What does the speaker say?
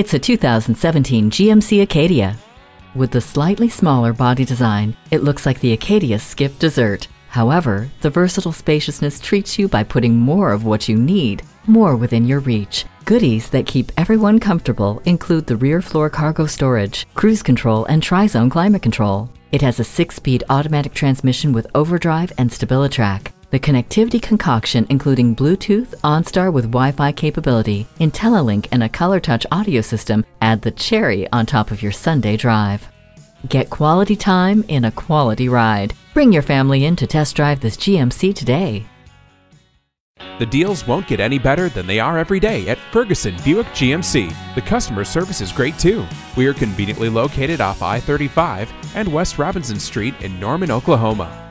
It's a 2017 GMC Acadia. With the slightly smaller body design, it looks like the Acadia skipped dessert. However, the versatile spaciousness treats you by putting more of what you need, more within your reach. Goodies that keep everyone comfortable include the rear floor cargo storage, cruise control, and tri-zone climate control. It has a six-speed automatic transmission with overdrive and StabiliTrak. The connectivity concoction, including Bluetooth, OnStar with Wi-Fi capability, IntelliLink, and a ColorTouch audio system, add the cherry on top of your Sunday drive. Get quality time in a quality ride. Bring your family in to test drive this GMC today. The deals won't get any better than they are every day at Ferguson Buick GMC. The customer service is great too. We are conveniently located off I 35 and West Robinson Street in Norman, Oklahoma.